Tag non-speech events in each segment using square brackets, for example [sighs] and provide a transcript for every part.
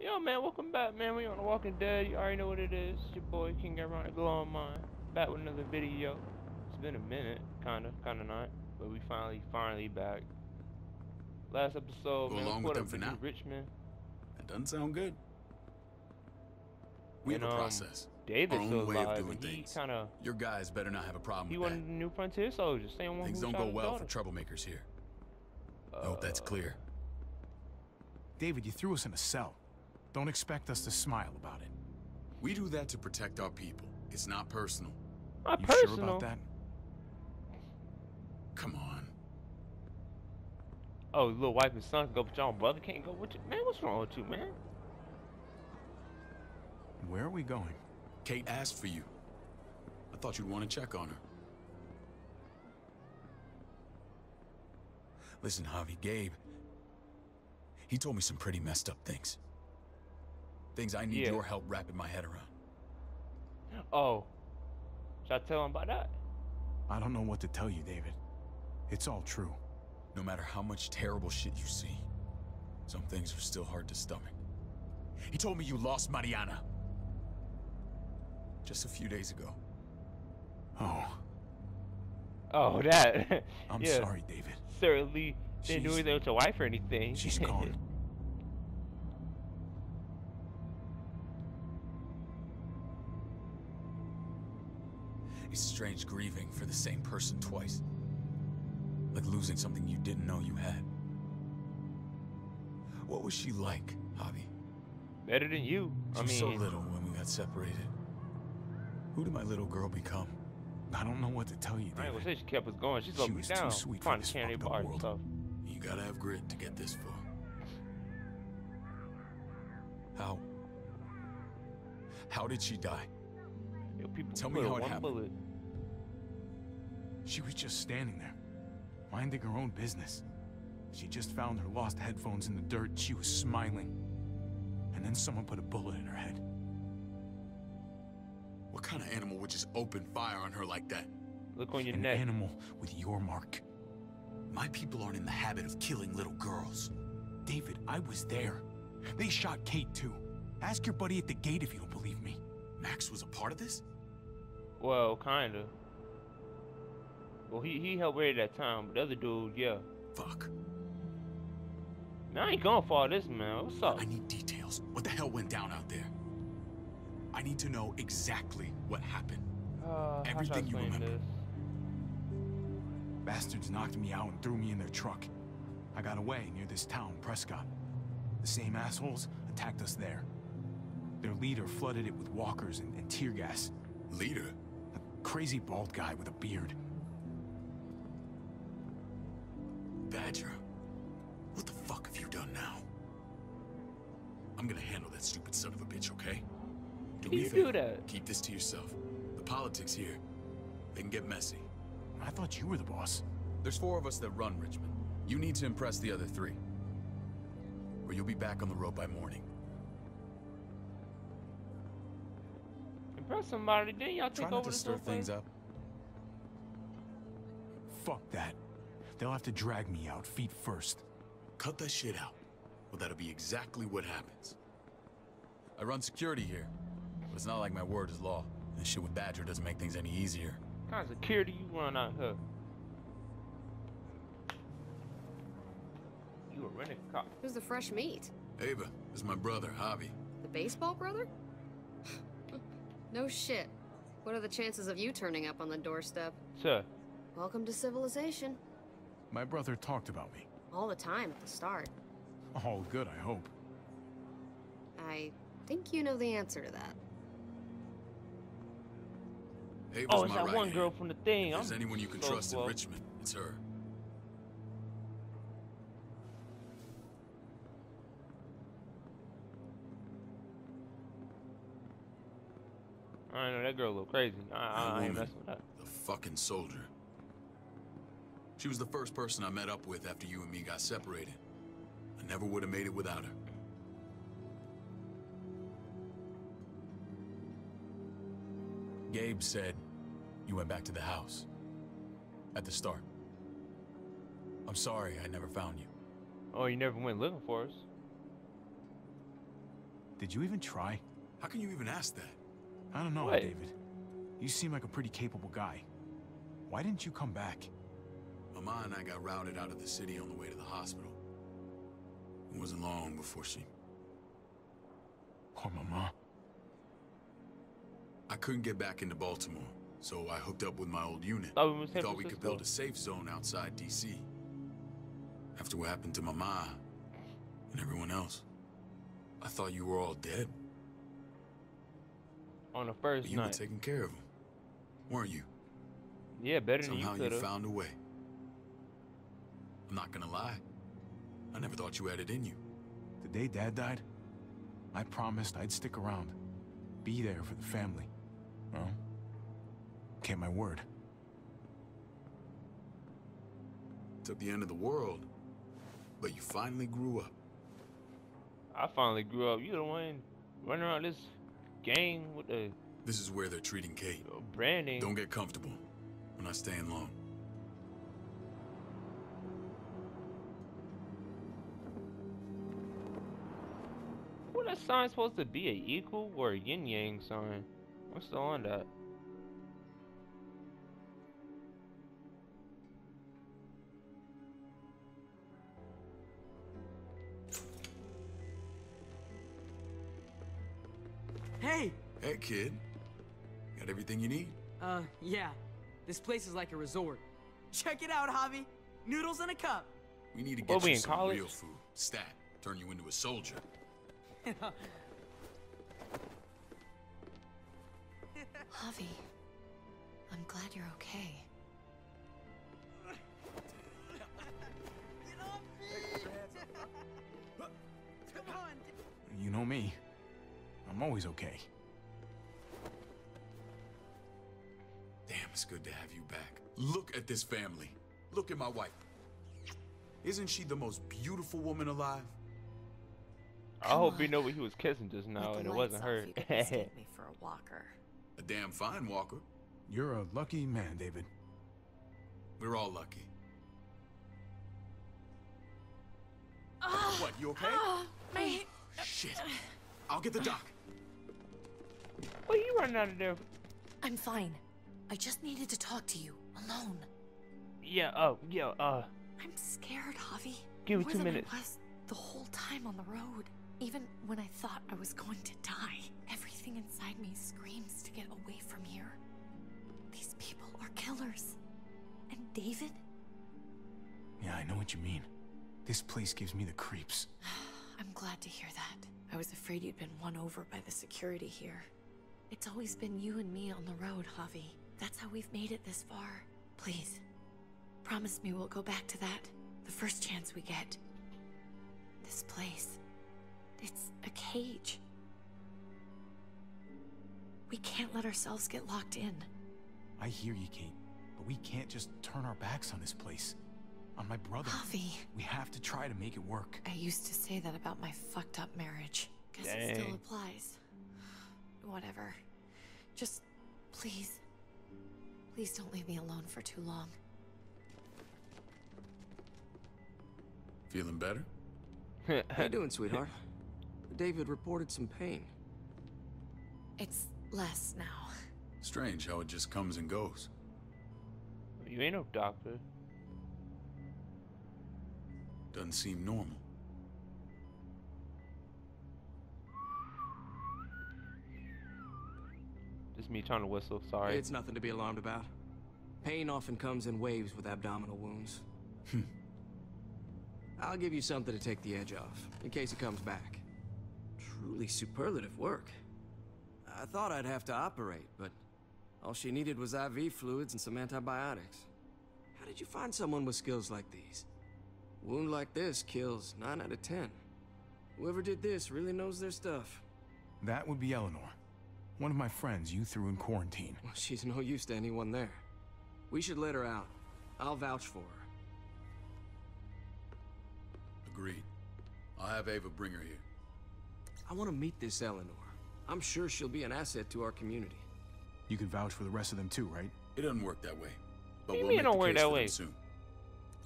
Yo, man, welcome back, man. We on The Walking Dead. You already know what it is. It's your boy King Ironic Glowing Mind. Back with another video. It's been a minute, kinda, kinda not, but we finally, finally back. Last episode, Go man, along with them for with now. Richmond. That doesn't sound good. We And, have a um, process. David's Our own still way of doing he things. kind of, Your guys better not have a problem he with one of that. the new frontier soldiers. Same one Things who don't go well for troublemakers here. I hope that's Uh, clear. David, you threw us in a cell. Don't expect us to smile about it. We do that to protect our people. It's not personal. Not You personal. sure about that? Come on. Oh, little wife and son can go, but your own brother can't go with you. Man, what's wrong with you, man? Where are we going? Kate asked for you. I thought you'd want to check on her. Listen, Javi, Gabe. He told me some pretty messed up things. Things I need Yeah. your help wrapping my head around. Oh, should I tell him about that? I don't know what to tell you, David. It's all true. No matter how much terrible shit you see, some things are still hard to stomach. He told me you lost Mariana. Just a few days ago. Oh, Oh, that. [laughs] I'm yeah, sorry, David. Certainly didn't She's- anything with your wife or anything. She's gone. [laughs] strange grieving for the same person twice. Like losing something you didn't know you had. What was she like, Javi? Better than you. She I was mean, so little when we got separated. Who did my little girl become? I don't know what to tell you, I ain't gonna say she kept us going. She's She up me was too sweet trying to carry up world. stuff. You gotta have grit to get this far. How? How did she die? Yo, people Tell me how it happened. bullet. She was just standing there, minding her own business. She just found her lost headphones in the dirt. She was smiling. And then someone put a bullet in her head. What kind of animal would just open fire on her like that? Look on your An neck. animal with your mark. My people aren't in the habit of killing little girls. David, I was there. They shot Kate too. Ask your buddy at the gate if you don't believe me. Max was a part of this? Well, kinda. Well, he he helped raid that time, but the other dude, yeah. Fuck. Man, I ain't going for all this, man. What's up? I need details. What the hell went down out there? I need to know exactly what happened. Uh, how should I everything you remember. this? Bastards knocked me out and threw me in their truck. I got away near this town, Prescott. The same assholes attacked us there. Their leader flooded it with walkers and, and tear gas. Leader? A crazy bald guy with a beard. Badger. What the fuck have you done now? I'm gonna handle that stupid son of a bitch, okay? Do How me a favor. Keep this to yourself. The politics here, they can get messy. I thought you were the boss. There's four of us that run Richmond. You need to impress the other three. Or you'll be back on the road by morning. Impress somebody, then y'all Try take not over to this stir things thing. up. Fuck that. They'll have to drag me out feet first. Cut that shit out. Well, that'll be exactly what happens. I run security here, but it's not like my word is law. This shit with Badger doesn't make things any easier. What kind of security you run out here? You a rented cop. Who's the fresh meat? Ava, this is my brother, Javi. The baseball brother? [laughs] no shit. What are the chances of you turning up on the doorstep? Sir, Welcome to civilization. My brother talked about me. All the time at the start. All good, I hope. I think you know the answer to that. Ava's oh, it's that right one hand. girl from the thing. If there's I'm anyone you can so trust slow. in Richmond, it's her. I know that girl a little crazy. I, I, I ain't messing with that. The fucking soldier. She was the first person I met up with after you and me got separated. I never would have made it without her. Gabe said you went back to the house. At the start. I'm sorry I never found you. Oh, you never went looking for us. Did you even try? How can you even ask that? I don't know, What? David. You seem like a pretty capable guy. Why didn't you come back? Mama and I got routed out of the city on the way to the hospital. It wasn't long before she... Poor mama. I couldn't get back into Baltimore, so I hooked up with my old unit. Thought we was thought we could build a safe zone outside D.C. After what happened to Mama and everyone else, I thought you were all dead. on the first But you were night. taking care of them, weren't you? Yeah, better than you Somehow you found a way. I'm not gonna lie. I never thought you had it in you. The day Dad died, I promised I'd stick around. Be there for the family. Well, kept my word. Took the end of the world, but you finally grew up. I finally grew up. You the one running around this gang with the This is where they're treating Kate. branding. Don't get comfortable. We're not staying long. What that sign supposed to be? A equal or a yin yang sign? I'm still on that. Hey! Hey, kid. Got everything you need? Uh, yeah. This place is like a resort. Check it out, Javi. Noodles in a cup. We need to What, get we you in some college? real food. Stat. Turn you into a soldier. Javi, I'm glad you're okay. Come on. You know me. I'm always okay. Damn, it's good to have you back. Look at this family. Look at my wife. Isn't she the most beautiful woman alive? I Come hope you on. know what he was kissing just now, and it wasn't her. you mistake me for a walker. [laughs] A damn fine walker. You're a lucky man, David. We're all lucky. Ah, What, you okay? ah, my Shit. I'll get the doc. What are you running out of there? I'm fine. I just needed to talk to you alone. Yeah. Uh. Yeah. Uh. I'm scared, Javi. Give me More two minutes. I was the whole time on the road. Even when I thought I was going to die, everything inside me screams to get away from here. These people are killers. And David? Yeah, I know what you mean. This place gives me the creeps. [sighs] I'm glad to hear that. I was afraid you'd been won over by the security here. It's always been you and me on the road, Javi. That's how we've made it this far. Please, promise me we'll go back to that the first chance we get. This place, it's a cage. We can't let ourselves get locked in. I hear you, Kate, but we can't just turn our backs on this place. On my brother. Javi, We have to try to make it work. I used to say that about my fucked up marriage. Guess it still applies. Whatever. Just, please. Please don't leave me alone for too long. Feeling better? [laughs] How you doing, sweetheart? David reported some pain. It's less now. Strange how it just comes and goes. you ain't no doctor. Doesn't seem normal. Just me trying to whistle. Sorry. It's nothing to be alarmed about. Pain often comes in waves with abdominal wounds. Hmm. I'll give you something to take the edge off, in case it comes back. Truly superlative work. I thought I'd have to operate, but all she needed was IV fluids and some antibiotics. How did you find someone with skills like these? Wound like this kills 9 out of 10. Whoever did this really knows their stuff. That would be Eleanor. One of my friends you threw in quarantine. Well, she's no use to anyone there. We should let her out. I'll vouch for her. Agreed. I'll have Ava bring her here. I want to meet this Eleanor. I'm sure she'll be an asset to our community. You can vouch for the rest of them too, right? It doesn't work that way. But What we'll mean make it don't the work case that way? soon.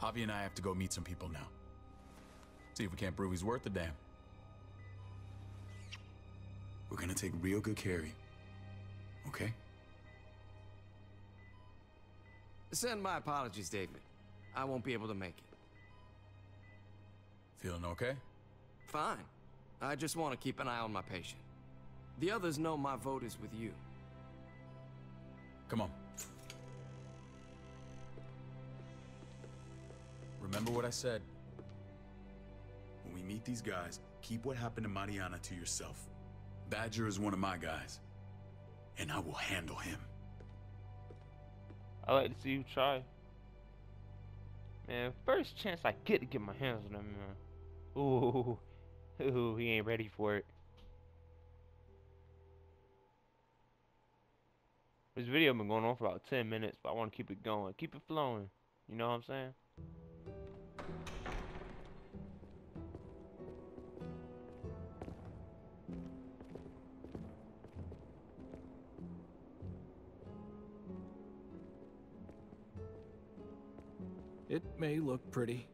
Javi and I have to go meet some people now. See if we can't prove he's worth the damn. We're gonna take real good care of you. Okay? Send my apologies, David. I won't be able to make it. Feeling okay? Fine. I just want to keep an eye on my patient. The others know my vote is with you. Come on. Remember what I said. When we meet these guys, keep what happened to Mariana to yourself. Badger is one of my guys. And I will handle him. I like to see you try. Man, first chance I get to get my hands on him, man. Ooh, ooh, he ain't ready for it. This video been going on for about 10 minutes, but I want to keep it going. Keep it flowing. You know what I'm saying? It may look pretty,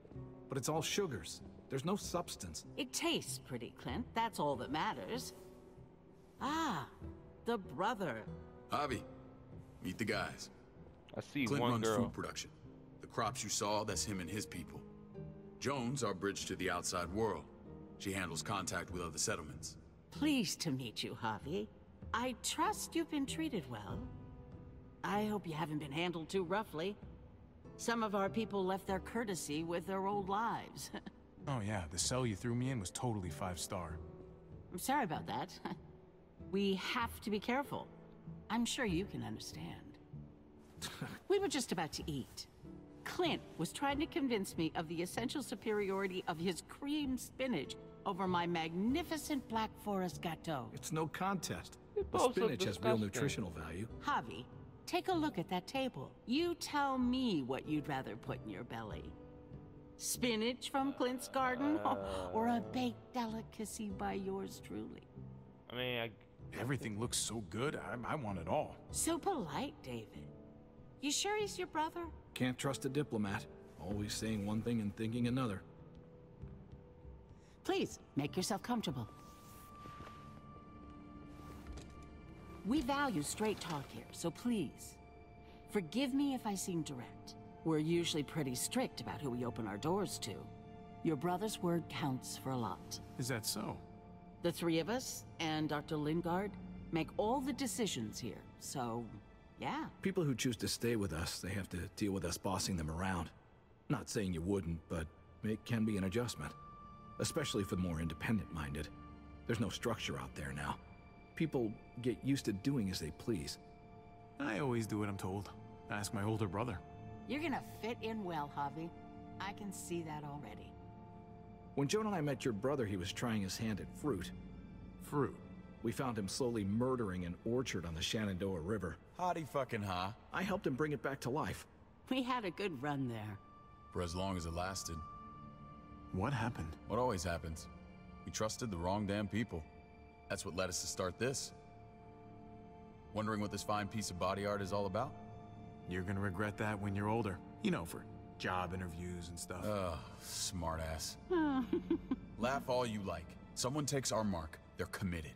but it's all sugars. There's no substance. It tastes pretty, Clint. That's all that matters. Ah, the brother. Javi, meet the guys. I see Clint one runs girl. food production. The crops you saw, that's him and his people. Jones, our bridge to the outside world. She handles contact with other settlements. Pleased to meet you, Javi. I trust you've been treated well. I hope you haven't been handled too roughly. Some of our people left their courtesy with their old lives. [laughs] Oh yeah, the cell you threw me in was totally five star. I'm sorry about that. [laughs] we have to be careful. I'm sure you can understand. [laughs] we were just about to eat. Clint was trying to convince me of the essential superiority of his cream spinach over my magnificent Black Forest gâteau. It's no contest. They The spinach has real nutritional value. Javi, take a look at that table. You tell me what you'd rather put in your belly. Spinach from Clint's garden, [laughs] or a baked delicacy by yours truly? I mean, I, Everything looks so good, I, I want it all. So polite, David. You sure he's your brother? Can't trust a diplomat. Always saying one thing and thinking another. Please, make yourself comfortable. We value straight talk here, so please, forgive me if I seem direct. We're usually pretty strict about who we open our doors to. Your brother's word counts for a lot. Is that so? The three of us and Dr. Lingard make all the decisions here, so yeah. People who choose to stay with us, they have to deal with us bossing them around. Not saying you wouldn't, but it can be an adjustment. Especially for the more independent-minded. There's no structure out there now. People get used to doing as they please. I always do what I'm told. Ask my older brother. You're gonna fit in well, Javi. I can see that already. When Joan and I met your brother, he was trying his hand at fruit. Fruit. We found him slowly murdering an orchard on the Shenandoah River. Hotty fucking ha. I helped him bring it back to life. We had a good run there. For as long as it lasted. What happened? What always happens? We trusted the wrong damn people. That's what led us to start this. Wondering what this fine piece of body art is all about? You're gonna regret that when you're older. You know, for job interviews and stuff. Ugh, smartass. [laughs] Laugh all you like. Someone takes our mark, they're committed.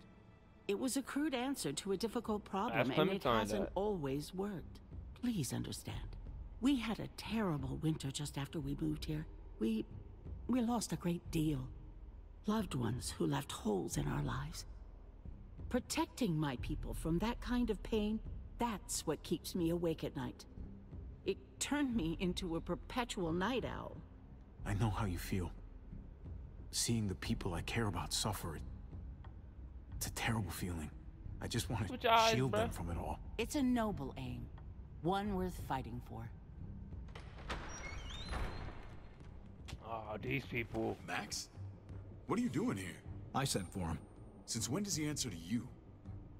It was a crude answer to a difficult problem, and it hasn't that. always worked. Please understand. We had a terrible winter just after we moved here. We. we lost a great deal. Loved ones who left holes in our lives. Protecting my people from that kind of pain, that's what keeps me awake at night. It turned me into a perpetual night owl. I know how you feel. Seeing the people I care about suffer, it, it's a terrible feeling. I just want to eyes, shield them from it all. It's a noble aim, one worth fighting for. oh, these people. Max? What are you doing here? I sent for him. Since when does he answer to you?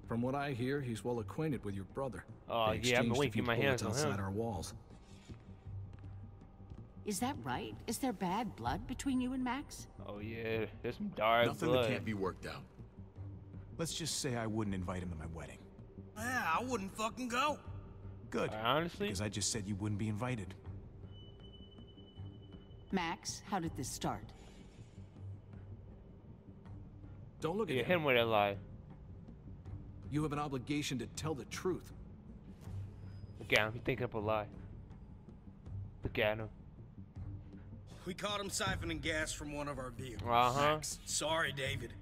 From what I hear, he's well acquainted with your brother. Oh, They yeah, I've been exchanged a waiting few to my bullets hands on outside him. our walls. Is that right? Is there bad blood between you and Max? Oh, yeah, there's some dark Nothing blood. that can't be worked out. Let's just say I wouldn't invite him to my wedding. Yeah, I wouldn't fucking go. Good. I honestly, Because I just said you wouldn't be invited. Max, how did this start? Don't look yeah, at hit him him. with that lie. You have an obligation to tell the truth. Look at him. He thinking up a lie. Look at him. We caught him siphoning gas from one of our vehicles. Uh huh. Sorry, David.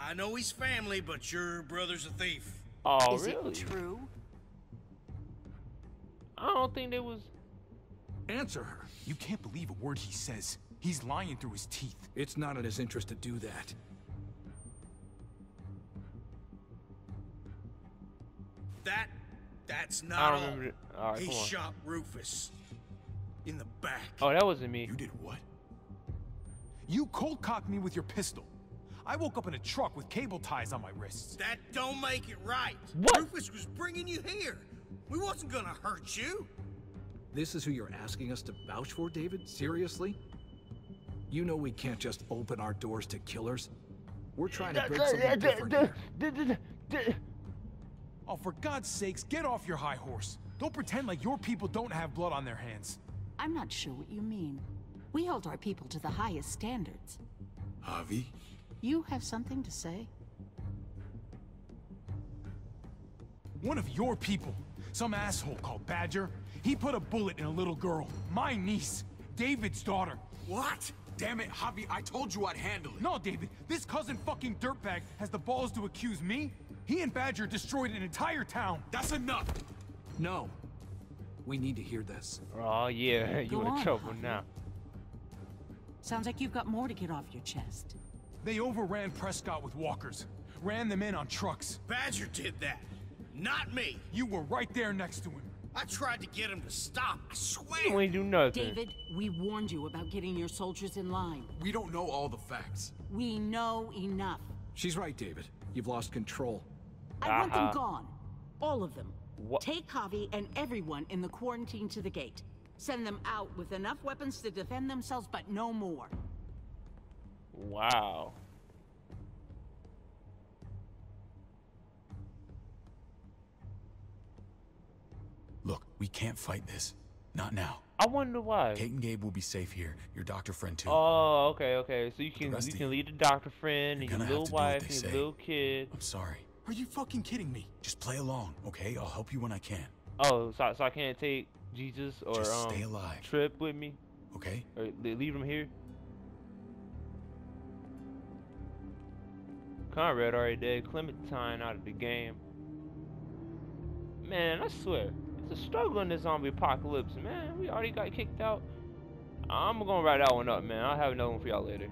I know he's family, but your brother's a thief. Oh, Is really? it true? I don't think there was. Answer her. You can't believe a word he says. He's lying through his teeth. It's not in his interest to do that. That, that's not I don't all. remember. All right, he come on. shot Rufus in the back. Oh, that wasn't me. You did what? You cold cocked me with your pistol. I woke up in a truck with cable ties on my wrists. That don't make it right. What? Rufus was bringing you here. We wasn't gonna hurt you. This is who you're asking us to vouch for, David? Seriously? You know we can't just open our doors to killers. We're trying to break something different here. Oh, for God's sakes, get off your high horse. Don't pretend like your people don't have blood on their hands. I'm not sure what you mean. We hold our people to the highest standards. Javi? You have something to say? One of your people, some asshole called Badger, he put a bullet in a little girl, my niece, David's daughter. What? Damn it, Javi, I told you I'd handle it. No, David, this cousin fucking dirtbag has the balls to accuse me? He and Badger destroyed an entire town. That's enough. No. We need to hear this. Oh yeah, you Go in on, trouble Javi. now. Sounds like you've got more to get off your chest. They overran Prescott with walkers, ran them in on trucks. Badger did that, not me. You were right there next to him. I tried to get him to stop. I swear. We do nothing. David, we warned you about getting your soldiers in line. We don't know all the facts. We know enough. She's right, David. You've lost control. I want them Uh-huh. gone. All of them. What? Take Javi and everyone in the quarantine to the gate. Send them out with enough weapons to defend themselves, but no more. Wow. Look, we can't fight this. Not now. I wonder why. Kate and Gabe will be safe here. Your doctor friend too. Oh, okay, okay. So you can you can you, lead the doctor friend you're and your little to do what wife they and your little kid. I'm sorry. Are you fucking kidding me? Just play along, okay? I'll help you when I can. Oh, so, so I can't take Jesus or Just um stay alive. Tripp with me Okay? or leave him here. Conrad already dead. Clementine out of the game. Man, I swear, it's a struggle in the zombie apocalypse, man. We already got kicked out. I'm gonna write that one up, man. I'll have another one for y'all later.